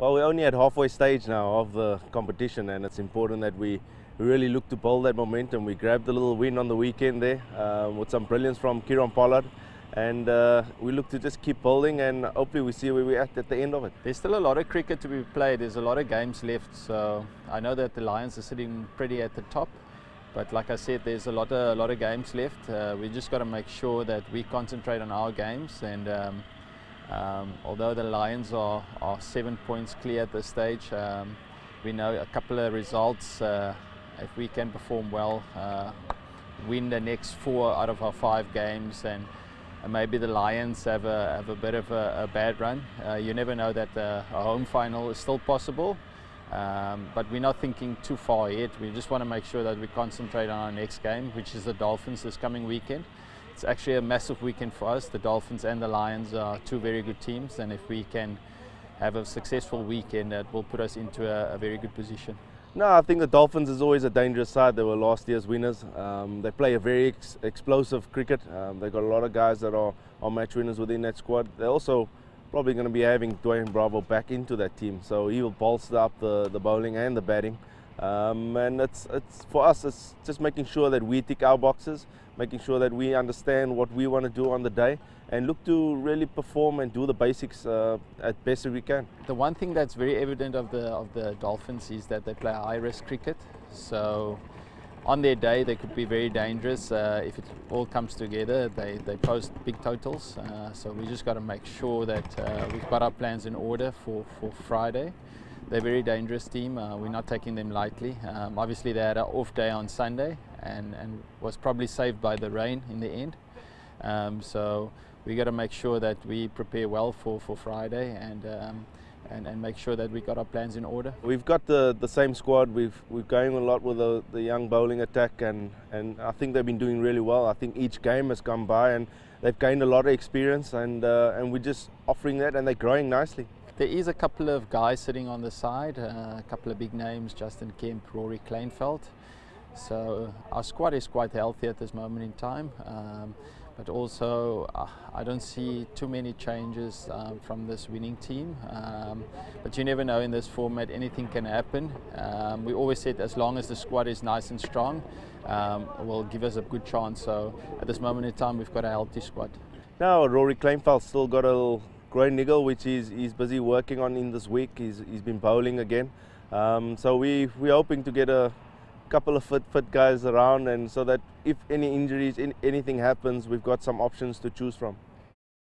Well, we're only at halfway stage now of the competition, and it's important that we really look to build that momentum. We grabbed a little win on the weekend there um, with some brilliance from Kieron Pollard, and uh, we look to just keep building, and hopefully we see where we're at at the end of it. There's still a lot of cricket to be played. There's a lot of games left, so I know that the Lions are sitting pretty at the top. But like I said, there's a lot of a lot of games left. Uh, we just got to make sure that we concentrate on our games and. Um, um, although the Lions are, are, seven points clear at this stage, um, we know a couple of results. Uh, if we can perform well, uh, win the next four out of our five games, and, and maybe the Lions have a, have a bit of a, a bad run. Uh, you never know that uh, a home final is still possible. Um, but we're not thinking too far ahead. We just want to make sure that we concentrate on our next game, which is the Dolphins this coming weekend. It's actually a massive weekend for us. The Dolphins and the Lions are two very good teams, and if we can have a successful weekend, that will put us into a, a very good position. No, I think the Dolphins is always a dangerous side. They were last year's winners. Um, they play a very ex explosive cricket. Um, they've got a lot of guys that are, are match winners within that squad. They're also probably going to be having Dwayne Bravo back into that team, so he will bolster up the, the bowling and the batting. Um, and it's, it's for us, it's just making sure that we tick our boxes, making sure that we understand what we want to do on the day, and look to really perform and do the basics uh, as best as we can. The one thing that's very evident of the of the Dolphins is that they play high risk cricket. So on their day they could be very dangerous uh, if it all comes together they, they post big totals uh, so we just got to make sure that uh, we've got our plans in order for, for Friday they're a very dangerous team. Uh, we're not taking them lightly. Um, obviously, they had an off day on Sunday and, and was probably saved by the rain in the end. Um, so we got to make sure that we prepare well for, for Friday and, um, and and make sure that we got our plans in order. We've got the, the same squad. We've we're going a lot with the, the young bowling attack and, and I think they've been doing really well. I think each game has gone by and they've gained a lot of experience and uh, and we're just offering that and they're growing nicely. There is a couple of guys sitting on the side, uh, a couple of big names, Justin Kemp, Rory Kleinveldt. So our squad is quite healthy at this moment in time. Um, but also uh, I don't see too many changes um, from this winning team. Um, but you never know in this format, anything can happen. Um, we always said as long as the squad is nice and strong, um, will give us a good chance. So at this moment in time, we've got a healthy squad. Now Rory Kleinveldt still got a groin niggle, which he's, he's busy working on in this week. He's, he's been bowling again. Um, so we, we're hoping to get a couple of fit, fit guys around and so that if any injuries, in, anything happens, we've got some options to choose from.